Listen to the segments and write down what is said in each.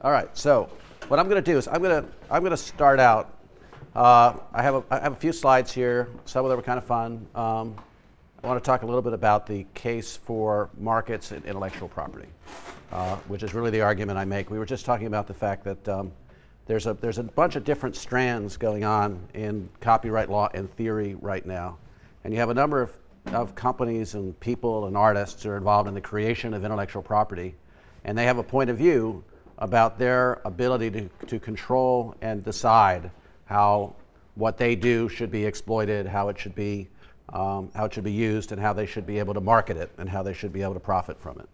All right. So what I'm going to do is I'm going to I'm going to start out. Uh, I have a I have a few slides here. Some of them are kind of fun. Um, I want to talk a little bit about the case for markets and intellectual property, uh, which is really the argument I make. We were just talking about the fact that um, there's a there's a bunch of different strands going on in copyright law and theory right now, and you have a number of of companies and people and artists who are involved in the creation of intellectual property, and they have a point of view about their ability to, to control and decide how what they do should be exploited, how it should be um, how it should be used, and how they should be able to market it, and how they should be able to profit from it.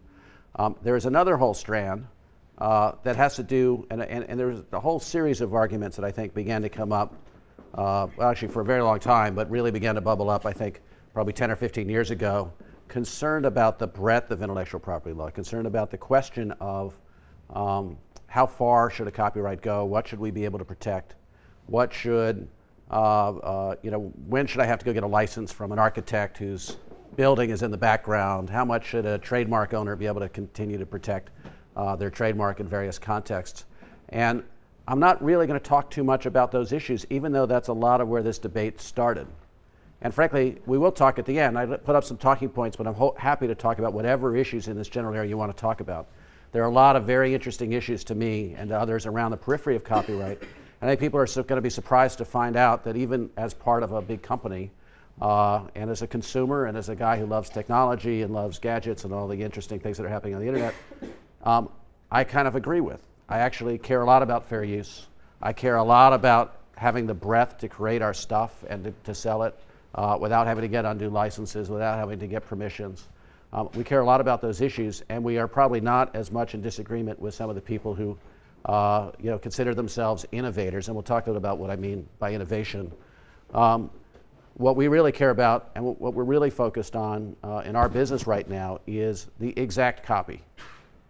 Um, there is another whole strand uh, that has to do, and, and, and, there's a whole series of arguments that I think began to come up, uh, well, actually for a very long time, but really began to bubble up, I think, probably 10 or 15 years ago, concerned about the breadth of intellectual property law, concerned about the question of um, how far should a copyright go? What should we be able to protect? What should, uh, uh, you know, when should I have to go get a license from an architect whose building is in the background? How much should a trademark owner be able to continue to protect uh, their trademark in various contexts? And I'm not really going to talk too much about those issues, even though that's a lot of where this debate started. And frankly, we will talk at the end. I put up some talking points, but I'm happy to talk about whatever issues in this general area you want to talk about. There are a lot of very interesting issues to me and to others around the periphery of copyright. And I think people are going to be surprised to find out that even as part of a big company, uh, and as a consumer, and as a guy who loves technology and loves gadgets and all the interesting things that are happening on the internet, um, I kind of agree with. I actually care a lot about fair use. I care a lot about having the breadth to create our stuff and to, to sell it uh, without having to get undue licenses, without having to get permissions. Um, we care a lot about those issues, and we are probably not as much in disagreement with some of the people who uh, you know, consider themselves innovators, and we'll talk a little about what I mean by innovation. Um, what we really care about and what we're really focused on uh, in our business right now is the exact copy.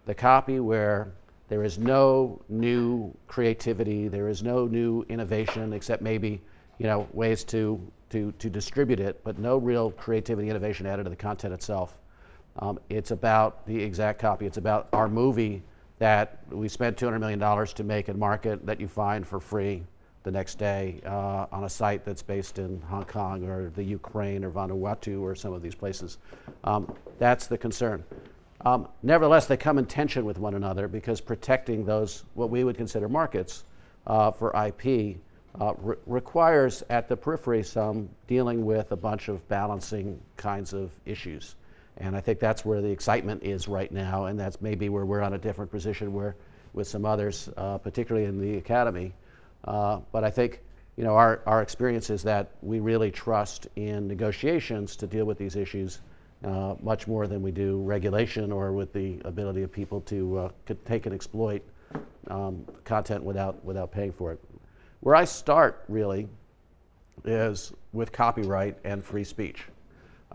The copy where there is no new creativity, there is no new innovation except maybe you know, ways to, to, to distribute it, but no real creativity, innovation added to the content itself. Um, it's about the exact copy. It's about our movie that we spent $200 million to make and market that you find for free the next day uh, on a site that's based in Hong Kong or the Ukraine or Vanuatu or some of these places. Um, that's the concern. Um, nevertheless, they come in tension with one another because protecting those, what we would consider markets uh, for IP, uh, re requires at the periphery some dealing with a bunch of balancing kinds of issues. And I think that's where the excitement is right now, and that's maybe where we're on a different position where, with some others, uh, particularly in the academy. Uh, but I think you know, our, our experience is that we really trust in negotiations to deal with these issues uh, much more than we do regulation or with the ability of people to uh, take and exploit um, content without, without paying for it. Where I start really is with copyright and free speech.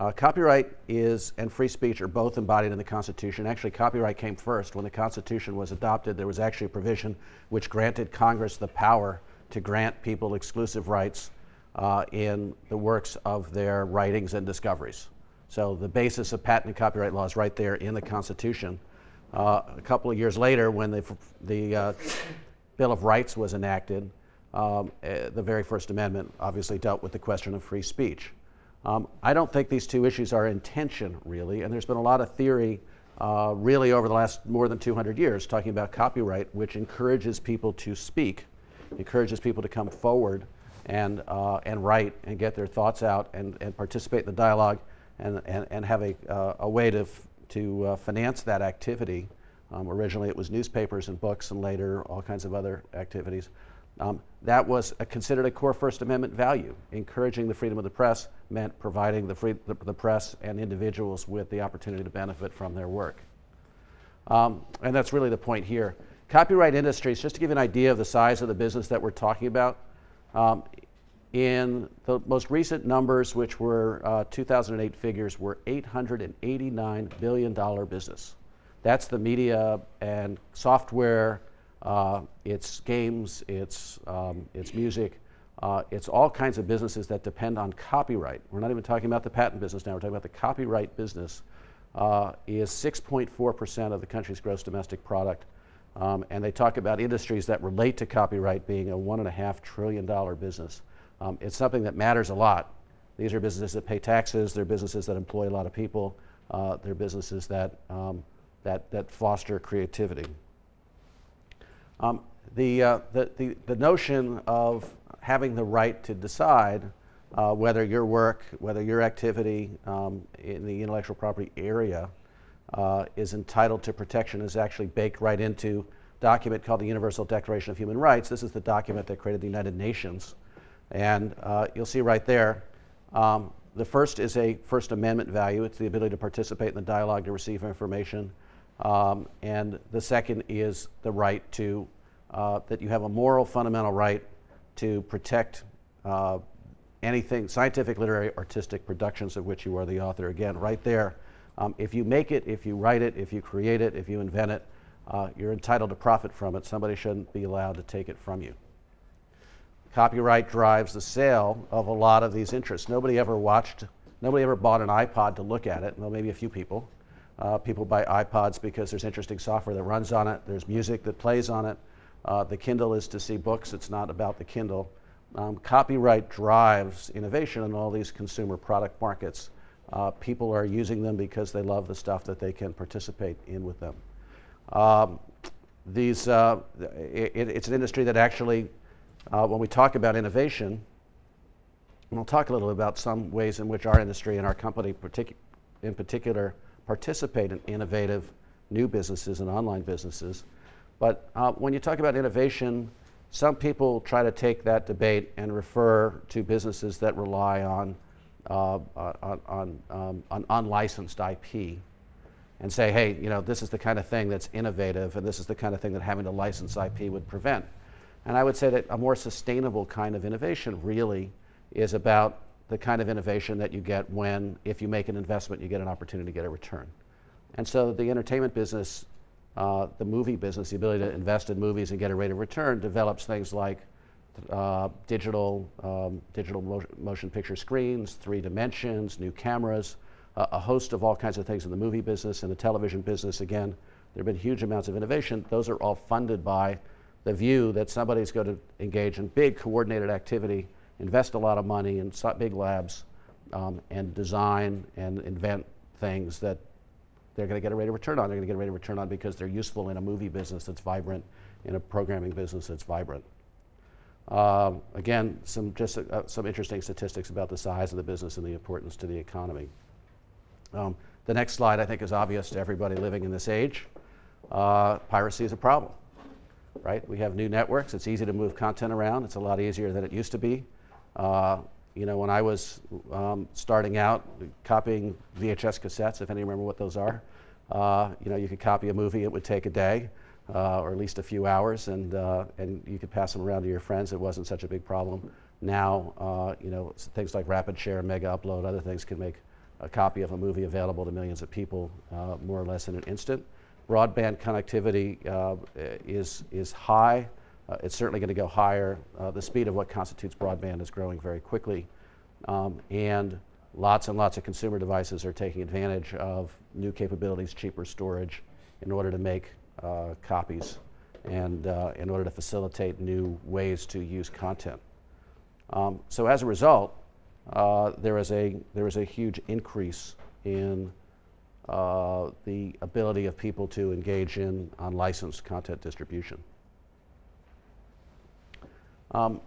Uh, copyright is and free speech are both embodied in the Constitution. Actually, copyright came first. When the Constitution was adopted, there was actually a provision which granted Congress the power to grant people exclusive rights uh, in the works of their writings and discoveries. So the basis of patent and copyright law is right there in the Constitution. Uh, a couple of years later, when the, the uh, Bill of Rights was enacted, um, uh, the very first amendment obviously dealt with the question of free speech. Um, I don't think these two issues are in tension, really, and there's been a lot of theory uh, really over the last more than 200 years talking about copyright, which encourages people to speak, encourages people to come forward and, uh, and write and get their thoughts out and, and participate in the dialogue and, and, and have a, uh, a way to, to uh, finance that activity. Um, originally, it was newspapers and books, and later, all kinds of other activities. Um, that was a, considered a core First Amendment value. Encouraging the freedom of the press meant providing the, free, the, the press and individuals with the opportunity to benefit from their work. Um, and that's really the point here. Copyright industries, just to give you an idea of the size of the business that we're talking about, um, in the most recent numbers, which were uh, 2008 figures, were $889 billion business. That's the media and software it's games, it's, um, it's music, uh, it's all kinds of businesses that depend on copyright. We're not even talking about the patent business now, we're talking about the copyright business. Uh, is 6.4% of the country's gross domestic product. Um, and they talk about industries that relate to copyright being a $1.5 trillion business. Um, it's something that matters a lot. These are businesses that pay taxes, they're businesses that employ a lot of people, uh, they're businesses that, um, that, that foster creativity. Um, the, uh, the, the, the, notion of having the right to decide uh, whether your work, whether your activity um, in the intellectual property area uh, is entitled to protection is actually baked right into a document called the Universal Declaration of Human Rights. This is the document that created the United Nations. And uh, you'll see right there, um, the first is a First Amendment value. It's the ability to participate in the dialogue, to receive information. Um, and the second is the right to, uh, that you have a moral fundamental right to protect uh, anything, scientific, literary, artistic productions of which you are the author. Again, right there. Um, if you make it, if you write it, if you create it, if you invent it, uh, you're entitled to profit from it. Somebody shouldn't be allowed to take it from you. Copyright drives the sale of a lot of these interests. Nobody ever watched, nobody ever bought an iPod to look at it. Well, maybe a few people. Uh, people buy iPods because there's interesting software that runs on it, there's music that plays on it. Uh, the Kindle is to see books, it's not about the Kindle. Um, copyright drives innovation in all these consumer product markets. Uh, people are using them because they love the stuff that they can participate in with them. Um, these, uh, it, it's an industry that actually, uh, when we talk about innovation, and I'll talk a little about some ways in which our industry and our company partic in particular participate in innovative new businesses and online businesses. But uh, when you talk about innovation, some people try to take that debate and refer to businesses that rely on, uh, on, on, um, on unlicensed IP and say, hey, you know, this is the kind of thing that's innovative and this is the kind of thing that having to license IP would prevent. And I would say that a more sustainable kind of innovation really is about the kind of innovation that you get when, if you make an investment, you get an opportunity to get a return. And so the entertainment business uh, the movie business, the ability to invest in movies and get a rate of return, develops things like uh, digital, um, digital mo motion picture screens, three dimensions, new cameras, uh, a host of all kinds of things in the movie business and the television business. Again, there have been huge amounts of innovation. Those are all funded by the view that somebody's going to engage in big coordinated activity, invest a lot of money in big labs, um, and design and invent things that they're going to get a rate of return on. They're going to get a rate of return on because they're useful in a movie business that's vibrant, in a programming business that's vibrant. Um, again, some just uh, some interesting statistics about the size of the business and the importance to the economy. Um, the next slide, I think, is obvious to everybody living in this age. Uh, piracy is a problem, right? We have new networks. It's easy to move content around. It's a lot easier than it used to be. Uh, you know, when I was um, starting out copying VHS cassettes, if any remember what those are, uh, you know, you could copy a movie, it would take a day uh, or at least a few hours, and, uh, and you could pass them around to your friends. It wasn't such a big problem. Now, uh, you know, things like RapidShare, Mega Upload, other things can make a copy of a movie available to millions of people uh, more or less in an instant. Broadband connectivity is, is high. Uh, it's certainly going to go higher. Uh, the speed of what constitutes broadband is growing very quickly. Um, and lots and lots of consumer devices are taking advantage of new capabilities, cheaper storage, in order to make uh, copies and uh, in order to facilitate new ways to use content. Um, so as a result, uh, there, is a, there is a huge increase in uh, the ability of people to engage in unlicensed content distribution. Um,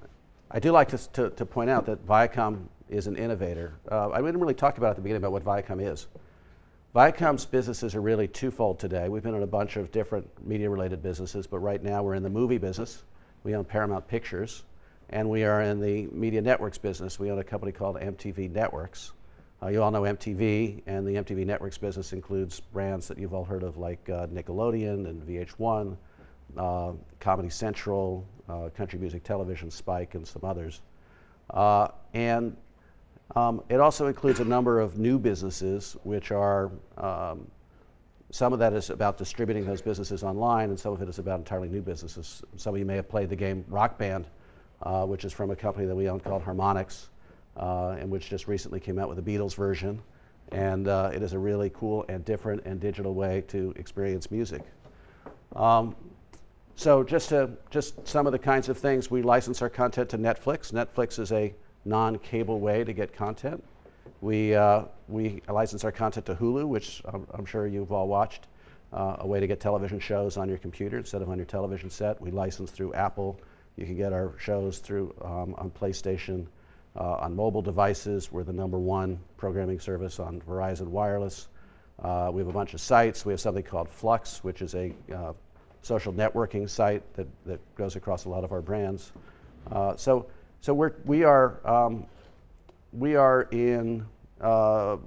I do like to, to, to, point out that Viacom is an innovator. Uh, I didn't really talk about at the beginning about what Viacom is. Viacom's businesses are really twofold today. We've been in a bunch of different media-related businesses, but right now we're in the movie business. We own Paramount Pictures, and we are in the media networks business. We own a company called MTV Networks. Uh, you all know MTV, and the MTV Networks business includes brands that you've all heard of like uh, Nickelodeon and VH1, uh, Comedy Central, uh, Country Music Television, Spike, and some others. Uh, and um, it also includes a number of new businesses, which are um, some of that is about distributing those businesses online, and some of it is about entirely new businesses. Some of you may have played the game Rock Band, uh, which is from a company that we own called Harmonix, uh, and which just recently came out with a Beatles version. And uh, it is a really cool and different and digital way to experience music. Um, so just to just some of the kinds of things we license our content to Netflix. Netflix is a non-cable way to get content. We uh, we license our content to Hulu, which I'm, I'm sure you've all watched, uh, a way to get television shows on your computer instead of on your television set. We license through Apple. You can get our shows through um, on PlayStation, uh, on mobile devices. We're the number one programming service on Verizon Wireless. Uh, we have a bunch of sites. We have something called Flux, which is a uh, social networking site that, that goes across a lot of our brands. Uh, so so we're, we, are, um, we are in uh,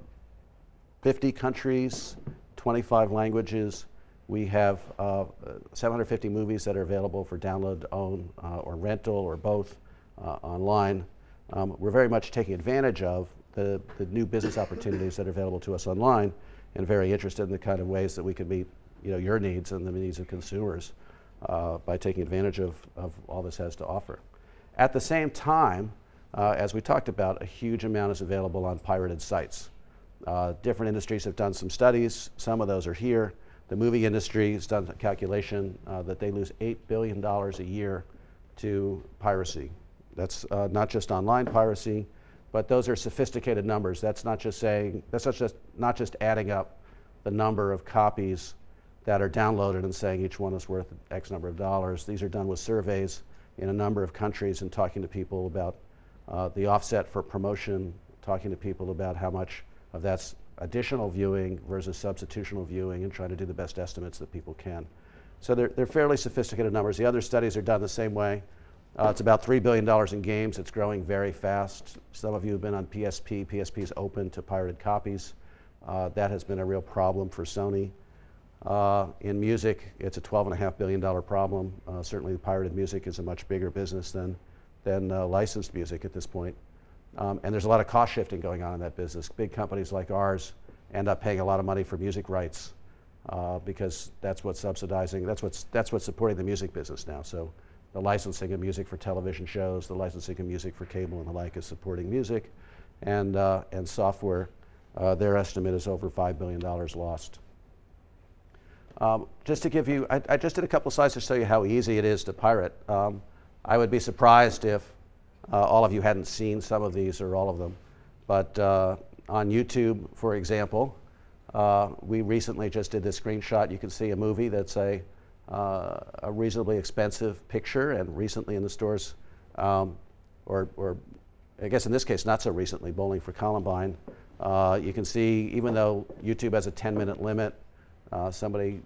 50 countries, 25 languages. We have uh, 750 movies that are available for download, own, uh, or rental, or both uh, online. Um, we're very much taking advantage of the, the new business opportunities that are available to us online and very interested in the kind of ways that we can meet you know, your needs and the needs of consumers uh, by taking advantage of, of all this has to offer. At the same time, uh, as we talked about, a huge amount is available on pirated sites. Uh, different industries have done some studies. Some of those are here. The movie industry has done a calculation uh, that they lose $8 billion a year to piracy. That's uh, not just online piracy, but those are sophisticated numbers. That's not just saying, that's not just, not just adding up the number of copies that are downloaded and saying each one is worth X number of dollars. These are done with surveys in a number of countries and talking to people about uh, the offset for promotion, talking to people about how much of that's additional viewing versus substitutional viewing and trying to do the best estimates that people can. So they're, they're fairly sophisticated numbers. The other studies are done the same way. Uh, it's about $3 billion in games. It's growing very fast. Some of you have been on PSP. PSP is open to pirated copies. Uh, that has been a real problem for Sony. Uh, in music, it's a $12.5 billion problem. Uh, certainly, pirated music is a much bigger business than, than uh, licensed music at this point. Um, and there's a lot of cost shifting going on in that business. Big companies like ours end up paying a lot of money for music rights uh, because that's what's subsidizing, that's what's, that's what's supporting the music business now. So the licensing of music for television shows, the licensing of music for cable and the like is supporting music. And, uh, and software, uh, their estimate is over $5 billion lost. Um, just to give you, I, I, just did a couple slides to show you how easy it is to pirate. Um, I would be surprised if uh, all of you hadn't seen some of these or all of them. But uh, on YouTube, for example, uh, we recently just did this screenshot. You can see a movie that's a, uh, a reasonably expensive picture and recently in the stores, um, or, or I guess in this case, not so recently, Bowling for Columbine. Uh, you can see, even though YouTube has a 10 minute limit, uh, somebody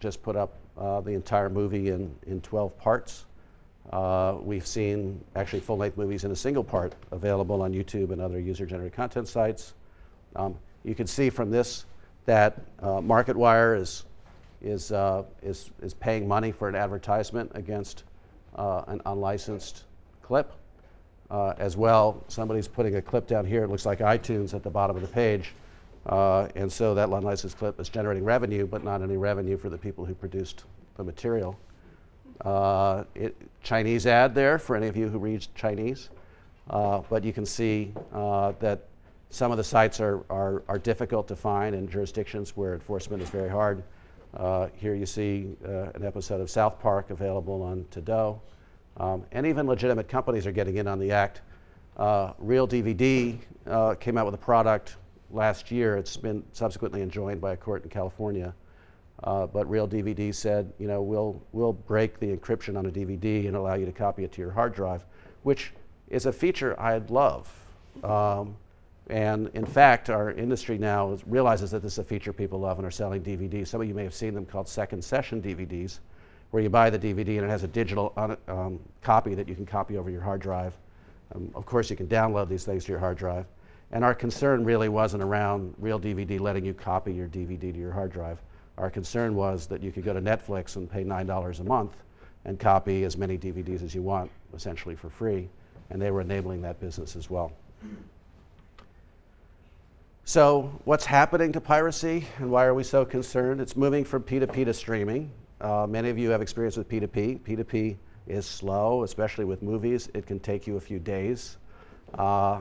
just put up uh, the entire movie in, in 12 parts. Uh, we've seen actually full length movies in a single part available on YouTube and other user generated content sites. Um, you can see from this that uh, MarketWire is, is, uh, is, is paying money for an advertisement against uh, an unlicensed clip. as well, somebody's putting a clip down here, it looks like iTunes at the bottom of the page. Uh, and so that unlicensed clip is generating revenue, but not any revenue for the people who produced the material. Uh, it, Chinese ad there for any of you who read Chinese. Uh, but you can see uh, that some of the sites are, are, are, difficult to find in jurisdictions where enforcement is very hard. Uh, here you see uh, an episode of South Park available on To Um, and even legitimate companies are getting in on the act. Real DVD came out with a product last year. It's been subsequently enjoined by a court in California. Uh, but Real DVD said, you know, we'll, we'll break the encryption on a DVD and allow you to copy it to your hard drive, which is a feature I'd love. Um, and in fact, our industry now is, realizes that this is a feature people love and are selling DVDs. Some of you may have seen them called second session DVDs, where you buy the DVD and it has a digital um, copy that you can copy over your hard drive. Um, of course, you can download these things to your hard drive. And our concern really wasn't around Real DVD letting you copy your DVD to your hard drive. Our concern was that you could go to Netflix and pay $9 a month and copy as many DVDs as you want, essentially for free. And they were enabling that business as well. So, what's happening to piracy and why are we so concerned? It's moving from P2P to streaming. Uh, many of you have experience with P2P. P2P is slow, especially with movies. It can take you a few days. Uh,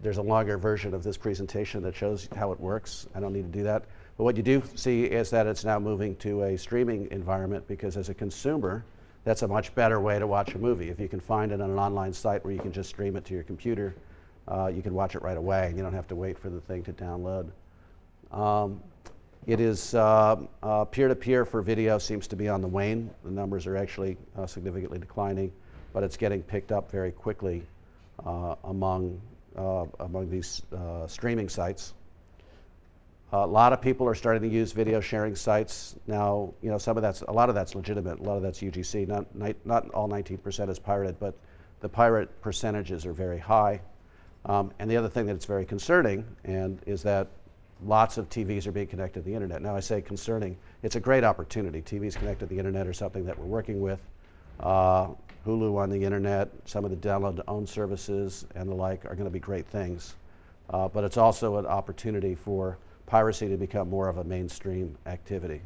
there's a longer version of this presentation that shows how it works. I don't need to do that. But what you do see is that it's now moving to a streaming environment because as a consumer, that's a much better way to watch a movie. If you can find it on an online site where you can just stream it to your computer, uh, you can watch it right away and you don't have to wait for the thing to download. Um, it is uh, uh, peer-to-peer for video seems to be on the wane. The numbers are actually uh, significantly declining, but it's getting picked up very quickly uh, among, among these streaming sites. A lot of people are starting to use video sharing sites now. You know, some of that's a lot of that's legitimate. A lot of that's UGC. Not not all 19% is pirated, but the pirate percentages are very high. Um, and the other thing that's very concerning and is that lots of TVs are being connected to the internet. Now I say concerning, it's a great opportunity. TVs connected to the internet are something that we're working with. Uh, Hulu on the internet, some of the download to own services and the like are going to be great things. Uh, but it's also an opportunity for piracy to become more of a mainstream activity.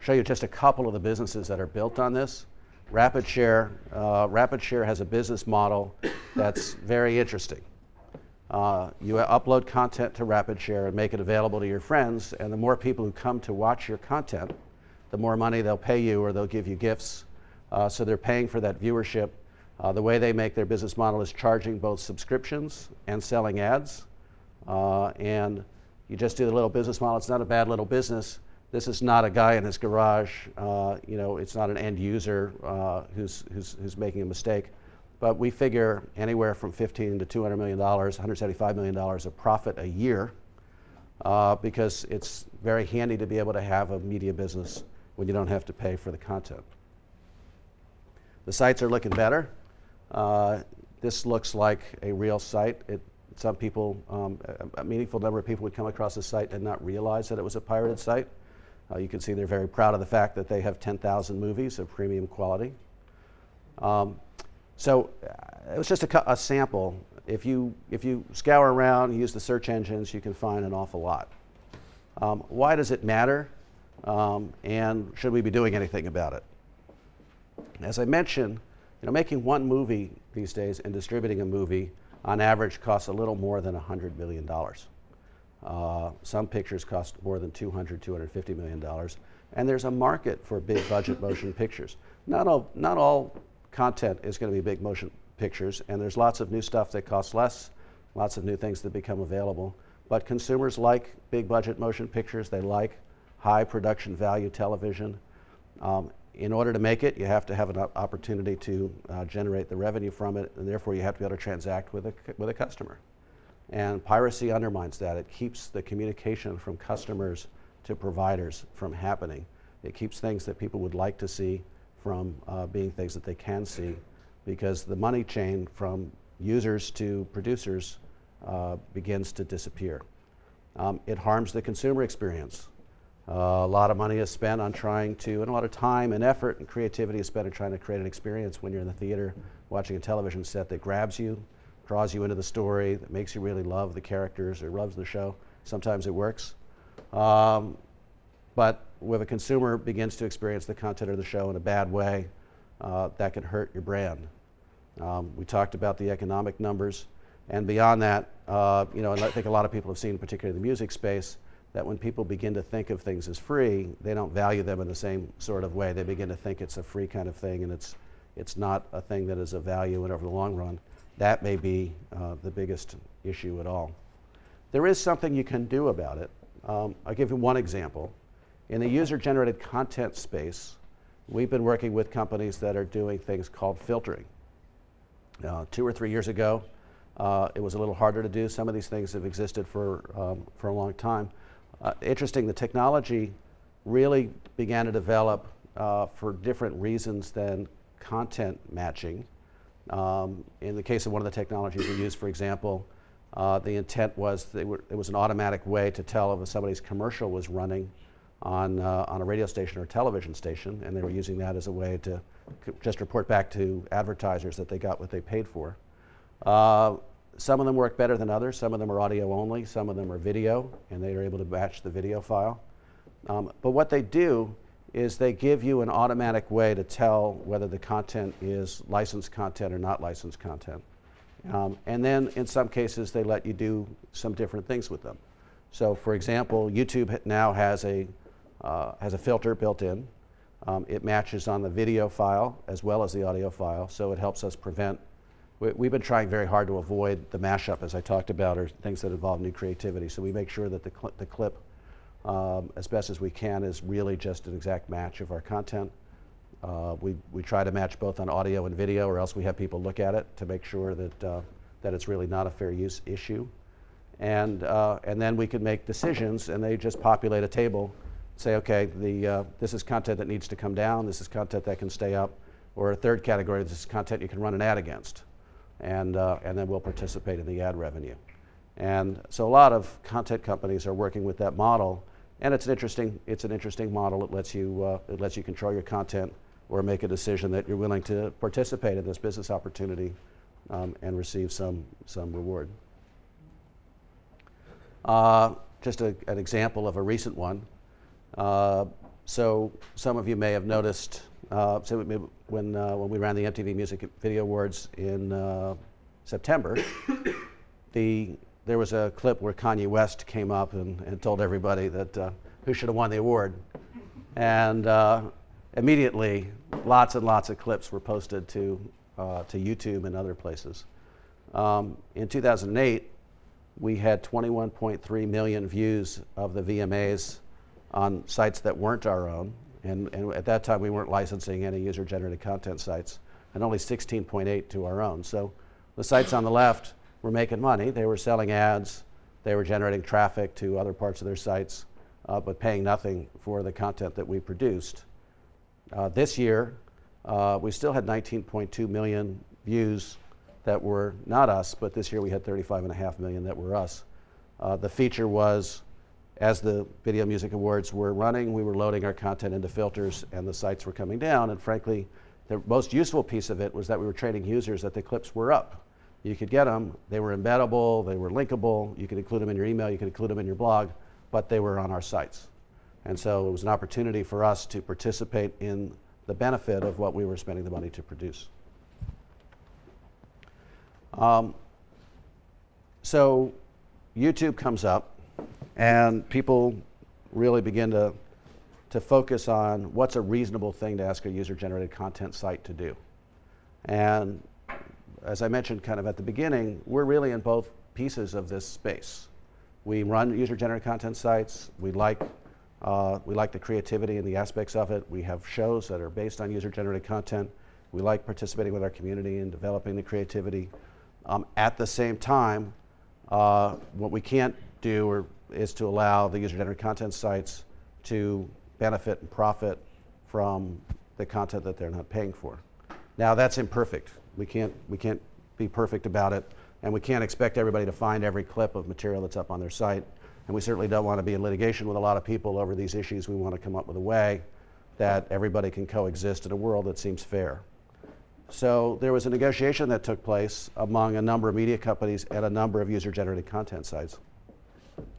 Show you just a couple of the businesses that are built on this. RapidShare, uh, RapidShare has a business model that's very interesting. Uh, you upload content to RapidShare and make it available to your friends, and the more people who come to watch your content, the more money they'll pay you or they'll give you gifts. Uh, so they're paying for that viewership. Uh, the way they make their business model is charging both subscriptions and selling ads. Uh, and you just do the little business model. It's not a bad little business. This is not a guy in his garage. You know, it's not an end user who's, who's, who's making a mistake. But we figure anywhere from 15 to 200 million dollars, 175 million dollars of profit a year, uh, because it's very handy to be able to have a media business when you don't have to pay for the content. The sites are looking better. Uh, this looks like a real site. It some people, um, a meaningful number of people would come across the site and not realize that it was a pirated site. Uh, you can see they're very proud of the fact that they have 10,000 movies of premium quality. Um, so uh, it was just a, a, sample. If you, if you scour around, use the search engines, you can find an awful lot. Um, why does it matter? Um, and should we be doing anything about it? As I mentioned, you know, making one movie these days and distributing a movie on average costs a little more than $100 million. Uh, some pictures cost more than $200, 250 million dollars, and there's a market for big budget motion pictures. Not all, not all content is going to be big motion pictures, and there's lots of new stuff that costs less, lots of new things that become available. But consumers like big budget motion pictures. They like high production value television. Um, in order to make it, you have to have an opportunity to uh, generate the revenue from it, and therefore you have to be able to transact with a, with a customer. And piracy undermines that. It keeps the communication from customers to providers from happening. It keeps things that people would like to see from uh, being things that they can see because the money chain from users to producers uh, begins to disappear. Um, it harms the consumer experience. Uh, a lot of money is spent on trying to, and a lot of time and effort and creativity is spent on trying to create an experience when you're in the theater watching a television set that grabs you, draws you into the story, that makes you really love the characters or loves the show. Sometimes it works. Um, but when a consumer begins to experience the content of the show in a bad way, uh, that can hurt your brand. Um, we talked about the economic numbers, and beyond that, uh, you know, and I think a lot of people have seen, particularly in the music space, that when people begin to think of things as free, they don't value them in the same sort of way. They begin to think it's a free kind of thing and it's, it's not a thing that is of value and over the long run. That may be uh, the biggest issue at all. There is something you can do about it. Um, I'll give you one example. In the user generated content space, we've been working with companies that are doing things called filtering. Uh, two or three years ago, uh, it was a little harder to do. Some of these things have existed for, um, for a long time. Uh, interesting, the technology really began to develop uh, for different reasons than content matching. Um, in the case of one of the technologies we used, for example, uh, the intent was were, it was an automatic way to tell if somebody's commercial was running on, uh, on a radio station or a television station, and they were using that as a way to just report back to advertisers that they got what they paid for. Uh, some of them work better than others. Some of them are audio only. Some of them are video, and they are able to match the video file. Um, but what they do is they give you an automatic way to tell whether the content is licensed content or not licensed content. Um, and then in some cases, they let you do some different things with them. So for example, YouTube now has a, uh, has a filter built in. Um, it matches on the video file as well as the audio file, so it helps us prevent. We, have been trying very hard to avoid the mashup, as I talked about, or things that involve new creativity. So we make sure that the, cl the clip, um, as best as we can, is really just an exact match of our content. Uh, we, we try to match both on audio and video, or else we have people look at it to make sure that, uh, that it's really not a fair use issue. And, uh, and then we can make decisions, and they just populate a table say, okay, the, uh, this is content that needs to come down, this is content that can stay up, or a third category, this is content you can run an ad against. And, uh, and then we'll participate in the ad revenue. And so a lot of content companies are working with that model, and it's an interesting, it's an interesting model. It lets, you, uh, it lets you control your content or make a decision that you're willing to participate in this business opportunity um, and receive some, some reward. Uh, just a, an example of a recent one. Uh, so some of you may have noticed so when, uh, when we ran the MTV Music Video Awards in uh, September, the, there was a clip where Kanye West came up and, and told everybody that uh, who should have won the award. And uh, immediately, lots and lots of clips were posted to, to YouTube and other places. Um, in 2008, we had 21.3 million views of the VMAs on sites that weren't our own. And, and at that time, we weren't licensing any user generated content sites, and only 16.8 to our own. So the sites on the left were making money. They were selling ads, they were generating traffic to other parts of their sites, uh, but paying nothing for the content that we produced. Uh, this year, uh, we still had 19.2 million views that were not us, but this year we had 35.5 million that were us. Uh, the feature was as the Video Music Awards were running, we were loading our content into filters and the sites were coming down. And frankly, the most useful piece of it was that we were training users that the clips were up. You could get them, they were embeddable, they were linkable, you could include them in your email, you could include them in your blog, but they were on our sites. And so it was an opportunity for us to participate in the benefit of what we were spending the money to produce. Um, so YouTube comes up, and people really begin to, to focus on what's a reasonable thing to ask a user generated content site to do. And as I mentioned kind of at the beginning, we're really in both pieces of this space. We run user generated content sites. We like, uh, we like the creativity and the aspects of it. We have shows that are based on user generated content. We like participating with our community and developing the creativity. Um, at the same time, uh, what we can't do or is to allow the user-generated content sites to benefit and profit from the content that they're not paying for. Now that's imperfect. We can't, we can't be perfect about it, and we can't expect everybody to find every clip of material that's up on their site. And we certainly don't want to be in litigation with a lot of people over these issues. We want to come up with a way that everybody can coexist in a world that seems fair. So there was a negotiation that took place among a number of media companies and a number of user-generated content sites.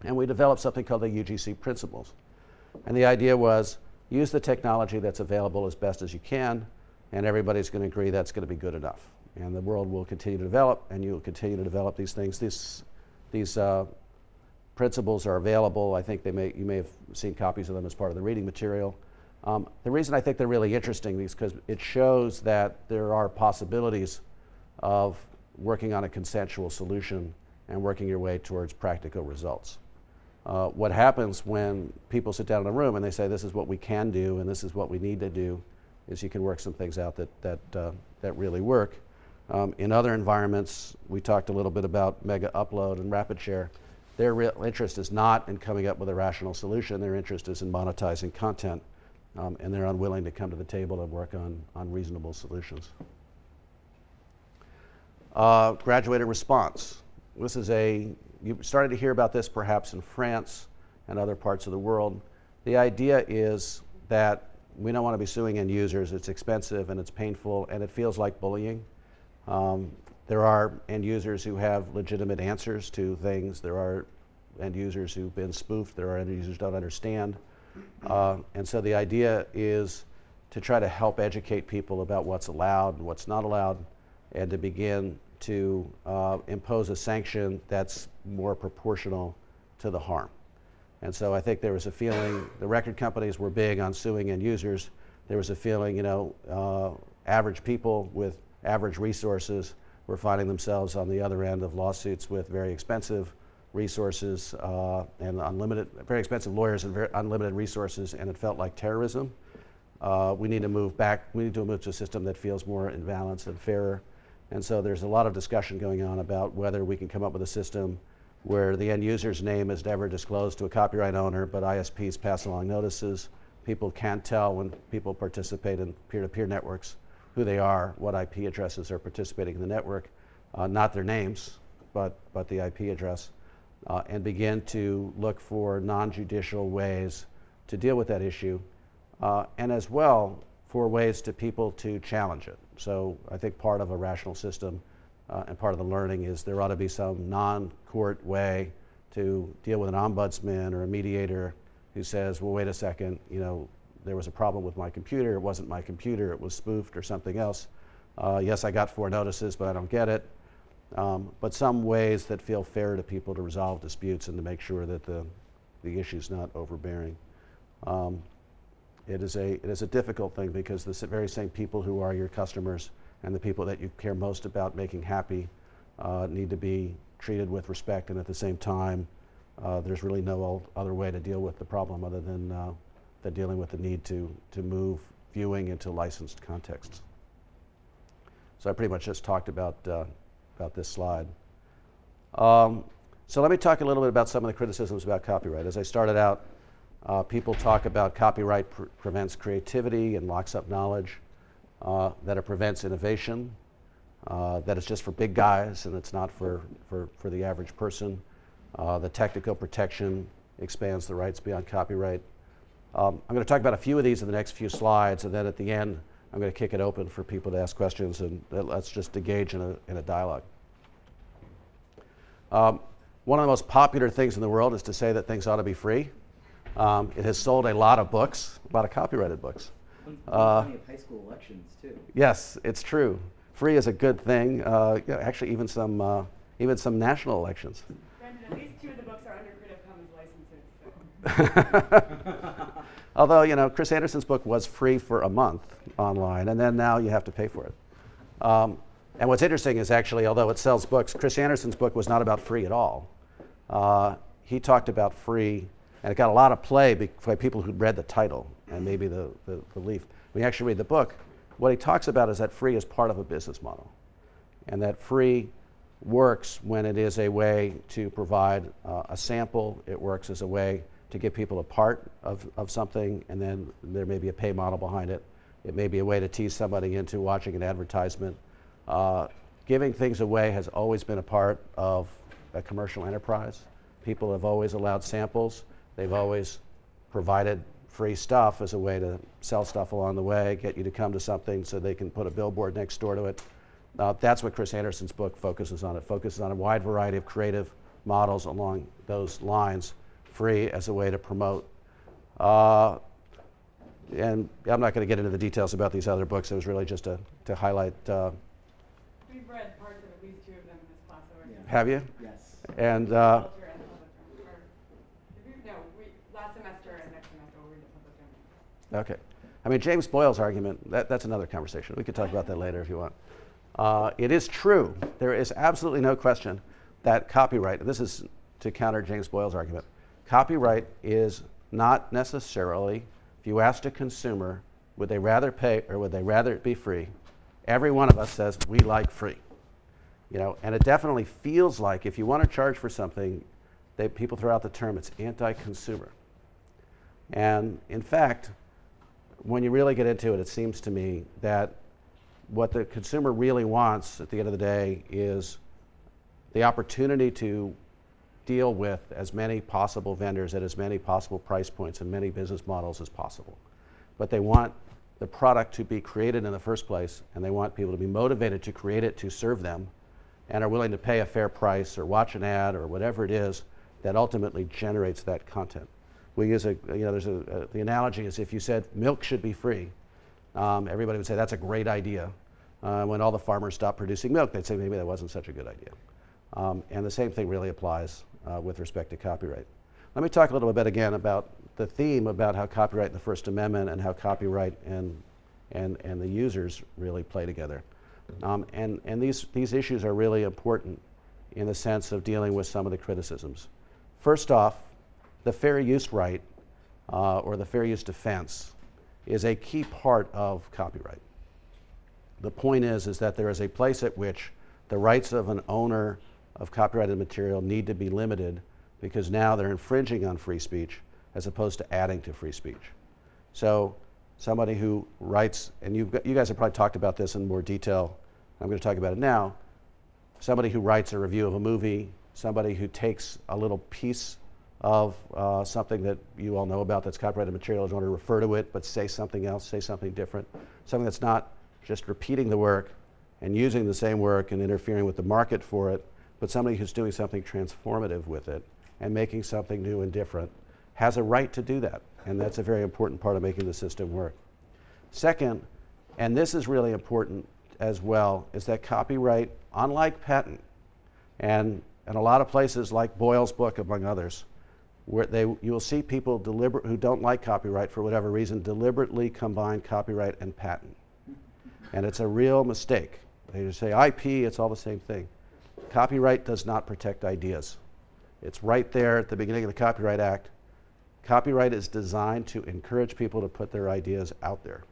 And we developed something called the UGC principles. And the idea was use the technology that's available as best as you can, and everybody's going to agree that's going to be good enough. And the world will continue to develop, and you'll continue to develop these things. These, these uh, principles are available. I think they may, you may have seen copies of them as part of the reading material. Um, the reason I think they're really interesting is because it shows that there are possibilities of working on a consensual solution and working your way towards practical results. Uh, what happens when people sit down in a room and they say, this is what we can do and this is what we need to do, is you can work some things out that, that, uh, that really work. Um, in other environments, we talked a little bit about Megaupload and RapidShare. Their real interest is not in coming up with a rational solution. Their interest is in monetizing content, um, and they're unwilling to come to the table and work on, on reasonable solutions. Uh, graduated response. This is a, you started to hear about this perhaps in France and other parts of the world. The idea is that we don't want to be suing end users. It's expensive and it's painful and it feels like bullying. Um, there are end users who have legitimate answers to things. There are end users who've been spoofed. There are end users who don't understand. Uh, and so the idea is to try to help educate people about what's allowed and what's not allowed and to begin to uh, impose a sanction that's more proportional to the harm. And so I think there was a feeling the record companies were big on suing end users. there was a feeling, you know, uh, average people with average resources were finding themselves on the other end of lawsuits with very expensive resources uh, and unlimited, very expensive lawyers and very unlimited resources, and it felt like terrorism. Uh, we need to move back. We need to move to a system that feels more in balance and fairer. And so there's a lot of discussion going on about whether we can come up with a system where the end user's name is never disclosed to a copyright owner, but ISPs pass along notices. People can't tell when people participate in peer-to-peer networks who they are, what IP addresses are participating in the network, uh, not their names, but, but the IP address, uh, and begin to look for non-judicial ways to deal with that issue, uh, and as well for ways to people to challenge it. So I think part of a rational system uh, and part of the learning is there ought to be some non-court way to deal with an ombudsman or a mediator who says, well, wait a second, you know, there was a problem with my computer. It wasn't my computer. It was spoofed or something else. Uh, yes, I got four notices, but I don't get it. Um, but some ways that feel fair to people to resolve disputes and to make sure that the, the issue's not overbearing. Um, it is a it is a difficult thing because the very same people who are your customers and the people that you care most about making happy uh, need to be treated with respect and at the same time uh, there's really no other way to deal with the problem other than uh, than dealing with the need to to move viewing into licensed contexts. So I pretty much just talked about uh, about this slide. Um, so let me talk a little bit about some of the criticisms about copyright. As I started out, uh, people talk about copyright pr prevents creativity and locks up knowledge, uh, that it prevents innovation, uh, that it's just for big guys and it's not for, for, for the average person. Uh, the technical protection expands the rights beyond copyright. Um, I'm going to talk about a few of these in the next few slides, and then at the end, I'm going to kick it open for people to ask questions, and let's just engage in a, in a dialogue. Um, one of the most popular things in the world is to say that things ought to be free. Um, it has sold a lot of books, a lot of copyrighted books. Uh, of high school elections too. Yes, it's true. Free is a good thing. Uh, yeah, actually, even some uh, even some national elections. Brendan, at least two of the books are under Creative Commons licenses. So. Although you know, Chris Anderson's book was free for a month online, and then now you have to pay for it. Um, and what's interesting is actually, although it sells books, Chris Anderson's book was not about free at all. Uh, he talked about free and it got a lot of play by people who'd read the title and maybe the, the, the leaf. When you actually read the book, what he talks about is that free is part of a business model. And that free works when it is a way to provide uh, a sample, it works as a way to give people a part of, of something, and then there may be a pay model behind it. It may be a way to tease somebody into watching an advertisement. Uh, giving things away has always been a part of a commercial enterprise. People have always allowed samples. They've always provided free stuff as a way to sell stuff along the way, get you to come to something so they can put a billboard next door to it. Uh, that's what Chris Anderson's book focuses on. It focuses on a wide variety of creative models along those lines, free as a way to promote. Uh, and I'm not going to get into the details about these other books. It was really just to, to highlight. Uh, We've read parts of at least two of them in this class already. Yeah. have you? Yes. And Okay. I mean, James Boyle's argument, that, that's another conversation. We could talk about that later if you want. Uh, it is true, there is absolutely no question that copyright, this is to counter James Boyle's argument, copyright is not necessarily, if you asked a consumer, would they rather pay or would they rather be free? Every one of us says we like free. You know, and it definitely feels like if you want to charge for something, they, people throw out the term it's anti-consumer. And in fact, when you really get into it, it seems to me that what the consumer really wants at the end of the day is the opportunity to deal with as many possible vendors at as many possible price points and many business models as possible. But they want the product to be created in the first place, and they want people to be motivated to create it to serve them and are willing to pay a fair price or watch an ad or whatever it is that ultimately generates that content we use a, you know, there's a, a, the analogy is if you said milk should be free, um, everybody would say that's a great idea. Uh, when all the farmers stopped producing milk, they'd say maybe that wasn't such a good idea. Um, and the same thing really applies uh, with respect to copyright. let me talk a little bit again about the theme about how copyright and the First Amendment and how copyright and, and, and the users really play together. Um, and and these, these issues are really important in the sense of dealing with some of the criticisms. First off, the fair use right uh, or the fair use defense is a key part of copyright. The point is, is that there is a place at which the rights of an owner of copyrighted material need to be limited because now they're infringing on free speech as opposed to adding to free speech. So somebody who writes, and got, you guys have probably talked about this in more detail. I'm going to talk about it now. Somebody who writes a review of a movie, somebody who takes a little piece of uh, something that you all know about that's copyrighted material and want to refer to it, but say something else, say something different, something that's not just repeating the work and using the same work and interfering with the market for it, but somebody who's doing something transformative with it and making something new and different has a right to do that. And that's a very important part of making the system work. Second, and this is really important as well, is that copyright, unlike patent, and in a lot of places like Boyle's book, among others, where they, you will see people deliberate, who don't like copyright for whatever reason deliberately combine copyright and patent. And it's a real mistake. They just say IP, it's all the same thing. Copyright does not protect ideas. It's right there at the beginning of the Copyright Act. Copyright is designed to encourage people to put their ideas out there.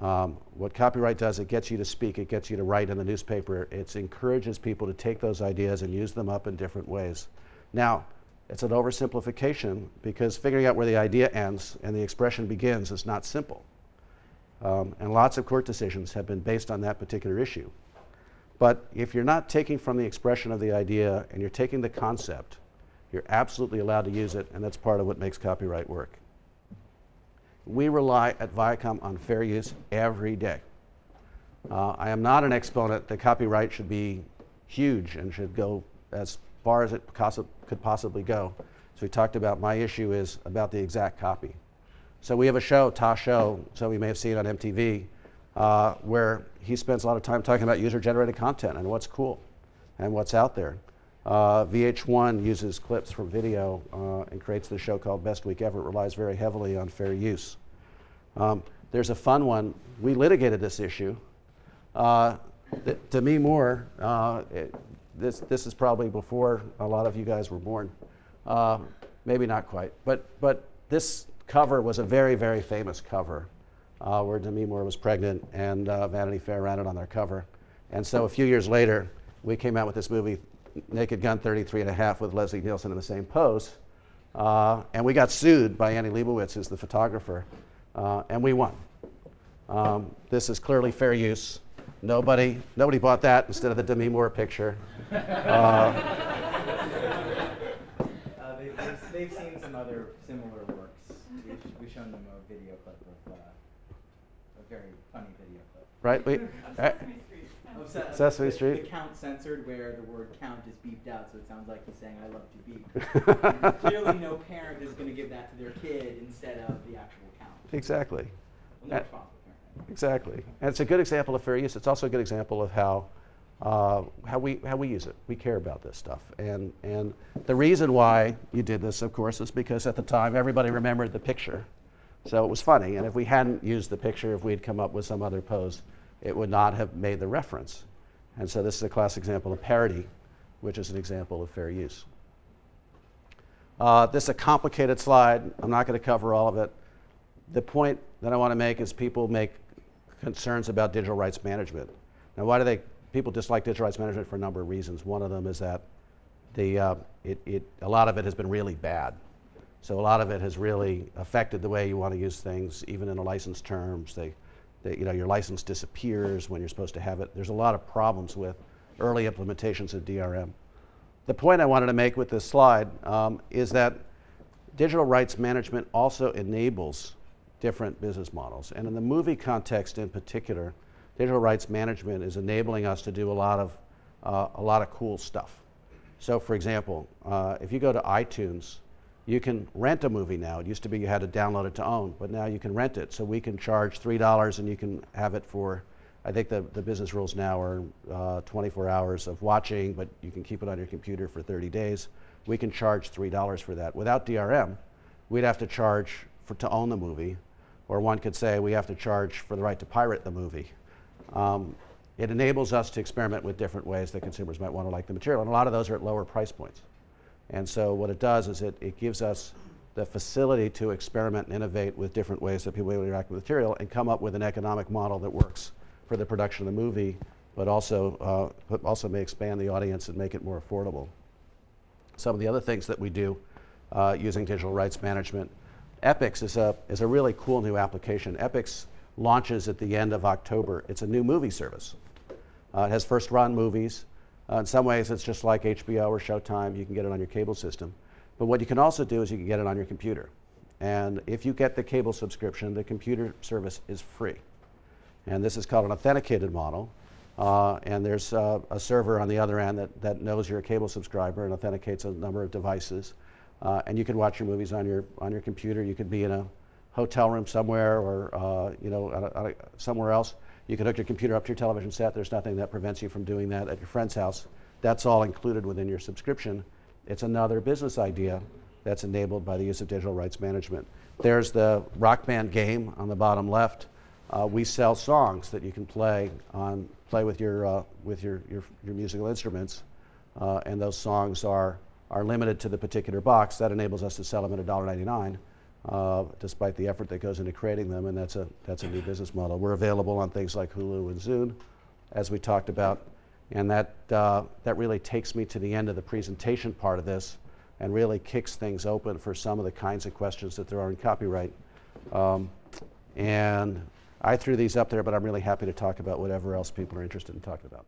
Um, what copyright does, it gets you to speak, it gets you to write in the newspaper, it encourages people to take those ideas and use them up in different ways. Now, it's an oversimplification because figuring out where the idea ends and the expression begins is not simple. Um, and lots of court decisions have been based on that particular issue. But if you're not taking from the expression of the idea and you're taking the concept, you're absolutely allowed to use it, and that's part of what makes copyright work. We rely at Viacom on fair use every day. Uh, I am not an exponent that copyright should be huge and should go as far as it could possibly go. So we talked about my issue is about the exact copy. So we have a show, Ta Show, so we may have seen on MTV, uh, where he spends a lot of time talking about user-generated content and what's cool and what's out there. Uh, VH1 uses clips from video uh, and creates the show called Best Week Ever. It relies very heavily on fair use. Um, there's a fun one. We litigated this issue. Uh, Demi Moore, uh, it, this, this is probably before a lot of you guys were born. Uh, maybe not quite. But, but this cover was a very, very famous cover uh, where Demi Moore was pregnant and uh, Vanity Fair ran it on their cover. And so a few years later, we came out with this movie, Naked Gun 33 and a half, with Leslie Nielsen in the same pose. Uh, and we got sued by Annie Leibovitz, who's the photographer, uh, and we won. Um, this is clearly fair use. Nobody, nobody bought that instead of the Demi Moore picture. Uh, Uh, they, they've, they've seen some other similar works. We've, we've shown them a video clip of uh, a very funny video clip. right? We, uh, Sesame Street. Of Sesame the, Street. The count censored where the word count is beeped out, so it sounds like he's saying, I love to beep. Clearly, no parent is going to give that to their kid instead of the actual count. exactly. Well, no responsible parent. Exactly. And it's a good example of fair use. It's also a good example of how, uh, how, we, how we use it. We care about this stuff. And, and the reason why you did this, of course, is because at the time everybody remembered the picture. So it was funny. And if we hadn't used the picture, if we'd come up with some other pose, it would not have made the reference. And so this is a classic example of parody, which is an example of fair use. Uh, this is a complicated slide. I'm not going to cover all of it. The point that I want to make is people make concerns about digital rights management. Now, why do they? People dislike digital rights management for a number of reasons. One of them is that the uh, it, it a lot of it has been really bad. So a lot of it has really affected the way you want to use things, even in the license terms. They, they, you know, your license disappears when you're supposed to have it. There's a lot of problems with early implementations of DRM. The point I wanted to make with this slide um, is that digital rights management also enables different business models. And in the movie context in particular, digital rights management is enabling us to do a lot of, uh, a lot of cool stuff. So for example, uh, if you go to iTunes, you can rent a movie now. It used to be you had to download it to own, but now you can rent it. So we can charge $3 and you can have it for I think the, the business rules now are uh, 24 hours of watching, but you can keep it on your computer for 30 days. We can charge $3 for that. Without DRM, we'd have to charge for, to own the movie, or one could say we have to charge for the right to pirate the movie. Um, it enables us to experiment with different ways that consumers might want to like the material, and a lot of those are at lower price points. And so what it does is it, it gives us the facility to experiment and innovate with different ways that people interact with material and come up with an economic model that works for the production of the movie, but also, uh, but also may expand the audience and make it more affordable. Some of the other things that we do uh, using digital rights management, Epix is a, is a really cool new application. Epix launches at the end of October. It's a new movie service. Uh, it has first run movies. Uh, in some ways, it's just like HBO or Showtime. You can get it on your cable system. But what you can also do is you can get it on your computer. And if you get the cable subscription, the computer service is free. And this is called an authenticated model. Uh, and there's a server on the other end that, that knows you're a cable subscriber and authenticates a number of devices. Uh, and you can watch your movies on your, on your computer. You could be in a hotel room somewhere or uh, you know, a, a, somewhere else. You could hook your computer up to your television set. There's nothing that prevents you from doing that at your friend's house. That's all included within your subscription. It's another business idea that's enabled by the use of digital rights management. There's the rock band game on the bottom left. Uh, we sell songs that you can play on play with your uh, with your, your, your musical instruments, uh, and those songs are are limited to the particular box. That enables us to sell them at $1.99, uh, despite the effort that goes into creating them, and that's a that's a new business model. We're available on things like Hulu and Zune, as we talked about, and that uh, that really takes me to the end of the presentation part of this, and really kicks things open for some of the kinds of questions that there are in copyright. Um, and I threw these up there, but I'm really happy to talk about whatever else people are interested in talking about.